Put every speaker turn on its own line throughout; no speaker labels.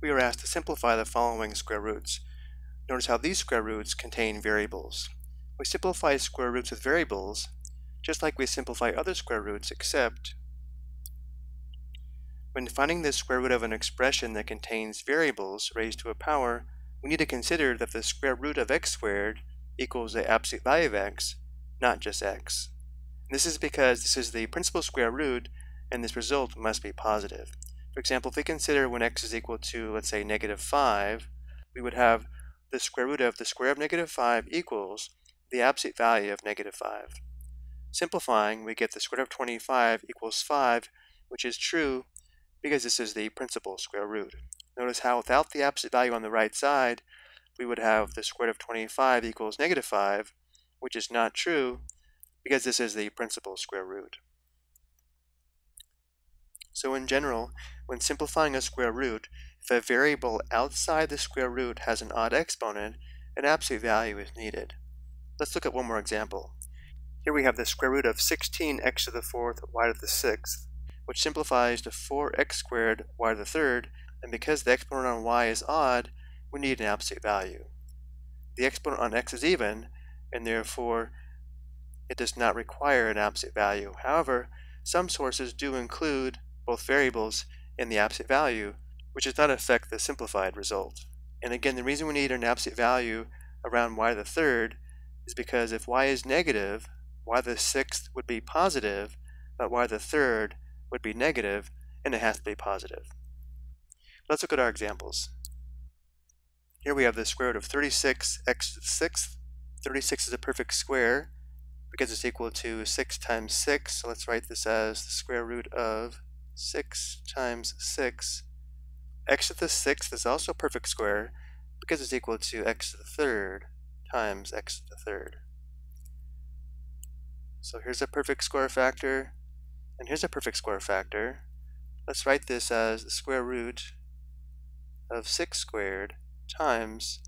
we are asked to simplify the following square roots. Notice how these square roots contain variables. We simplify square roots with variables just like we simplify other square roots except when finding the square root of an expression that contains variables raised to a power, we need to consider that the square root of x squared equals the absolute value of x, not just x. This is because this is the principal square root and this result must be positive. For example, if we consider when x is equal to, let's say, negative 5, we would have the square root of the square of negative 5 equals the absolute value of negative 5. Simplifying, we get the square root of 25 equals 5, which is true because this is the principal square root. Notice how without the absolute value on the right side, we would have the square root of 25 equals negative 5, which is not true because this is the principal square root. So in general, when simplifying a square root, if a variable outside the square root has an odd exponent, an absolute value is needed. Let's look at one more example. Here we have the square root of 16x to the fourth y to the sixth, which simplifies to 4x squared y to the third, and because the exponent on y is odd, we need an absolute value. The exponent on x is even, and therefore it does not require an absolute value. However, some sources do include both variables in the absolute value, which does not affect the simplified result. And again, the reason we need an absolute value around y to the third is because if y is negative, y to the sixth would be positive, but y to the third would be negative, and it has to be positive. Let's look at our examples. Here we have the square root of 36x to the sixth. 36 is a perfect square because it's equal to 6 times 6. So let's write this as the square root of 6 times 6. x to the sixth is also a perfect square because it's equal to x to the third times x to the third. So here's a perfect square factor, and here's a perfect square factor. Let's write this as the square root of 6 squared times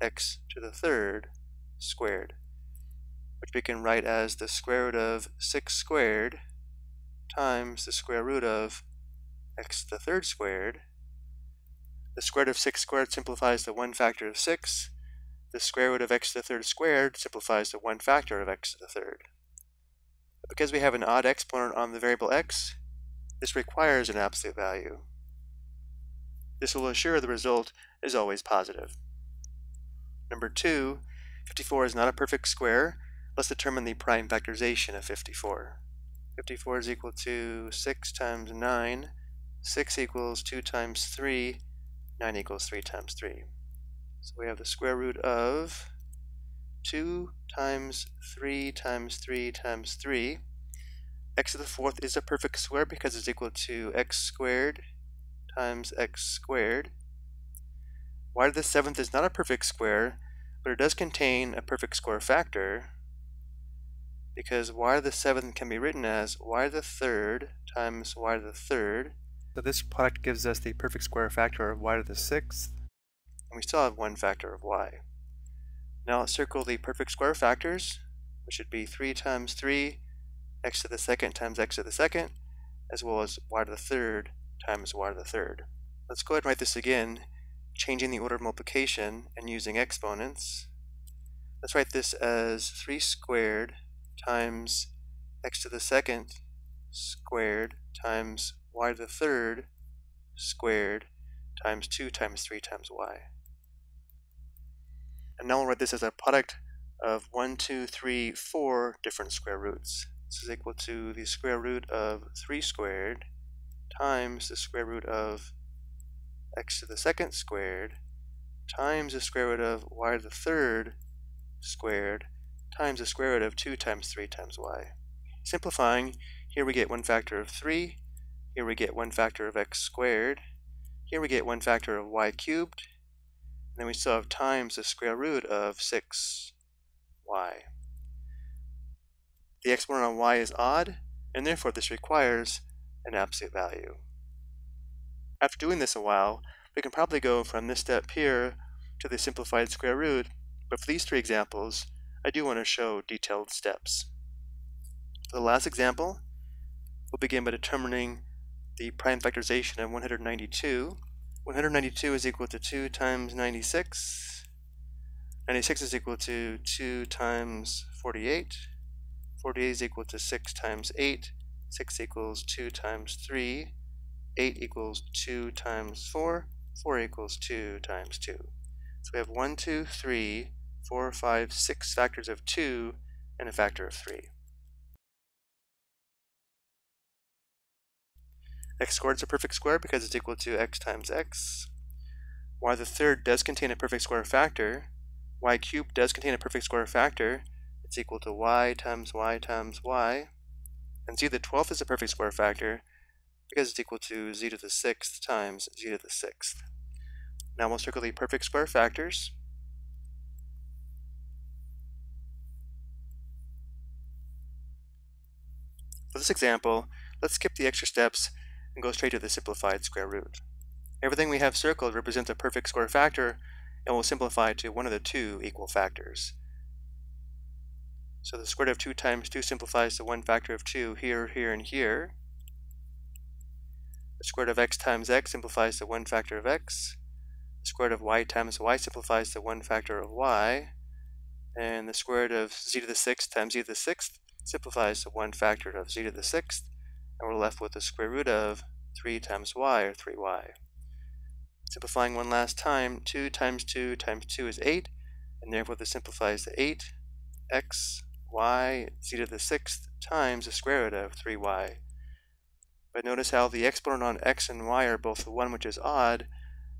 x to the third squared, which we can write as the square root of 6 squared times the square root of x to the third squared. The square root of 6 squared simplifies to one factor of 6. The square root of x to the third squared simplifies to one factor of x to the third. But because we have an odd exponent on the variable x, this requires an absolute value. This will assure the result is always positive. Number 2, 54 is not a perfect square. Let's determine the prime factorization of 54. 54 is equal to 6 times 9. 6 equals 2 times 3. 9 equals 3 times 3. So we have the square root of 2 times 3 times 3 times 3. x to the fourth is a perfect square because it's equal to x squared times x squared. y to the seventh is not a perfect square, but it does contain a perfect square factor, because y to the seventh can be written as y to the third times y to the third. So this product gives us the perfect square factor of y to the sixth, and we still have one factor of y. Now let's circle the perfect square factors, which would be 3 times 3, x to the second times x to the second, as well as y to the third times y to the third. Let's go ahead and write this again, changing the order of multiplication and using exponents. Let's write this as 3 squared times x to the second squared times y to the third squared times 2 times 3 times y. And now we'll write this as a product of 1, 2, 3, 4 different square roots. This is equal to the square root of 3 squared times the square root of x to the second squared times the square root of y to the third squared times the square root of 2 times 3 times y. Simplifying, here we get one factor of 3, here we get one factor of x squared, here we get one factor of y cubed, and then we still have times the square root of 6y. The exponent on y is odd, and therefore this requires an absolute value. After doing this a while, we can probably go from this step here to the simplified square root, but for these three examples, I do want to show detailed steps. For the last example, we'll begin by determining the prime factorization of 192. 192 is equal to 2 times 96. 96 is equal to 2 times 48. 48 is equal to 6 times 8. 6 equals 2 times 3. 8 equals 2 times 4. 4 equals 2 times 2. So we have 1, 2, 3, 4, 5, 6 factors of 2 and a factor of 3. x squared is a perfect square because it's equal to x times x. y the third does contain a perfect square factor. y cubed does contain a perfect square factor. It's equal to y times y times y. And z the 12th is a perfect square factor because it's equal to z to the 6th times z to the 6th. Now we'll circle the perfect square factors. This example, let's skip the extra steps and go straight to the simplified square root. Everything we have circled represents a perfect square factor and will simplify to one of the two equal factors. So the square root of 2 times 2 simplifies to one factor of 2 here, here, and here. The square root of x times x simplifies to one factor of x. The square root of y times y simplifies to one factor of y. And the square root of z to the 6th times z to the 6th simplifies to one factor of z to the 6th and we're left with the square root of 3 times y, or 3y. Simplifying one last time, 2 times 2 times 2 is 8, and therefore this simplifies to 8 x, y, z to the 6th times the square root of 3y. But notice how the exponent on x and y are both the 1 which is odd,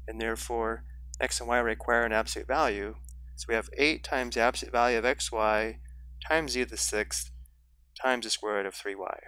and therefore x and y require an absolute value. So we have 8 times the absolute value of xy times z to the 6th times the square root of 3y.